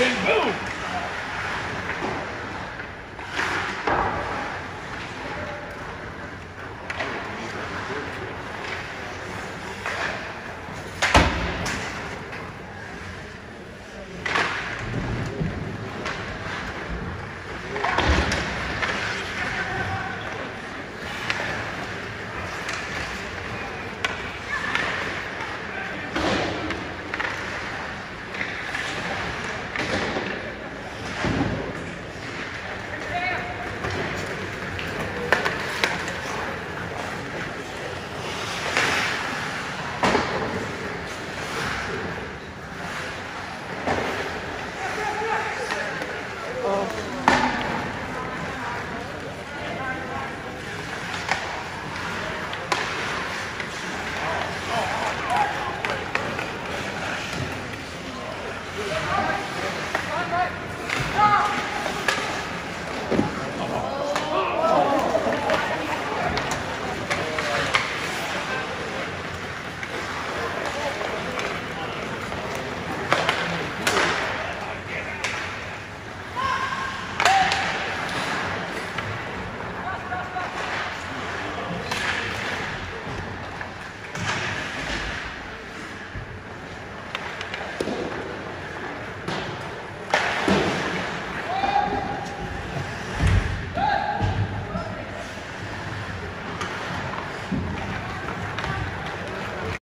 and boom! Stop!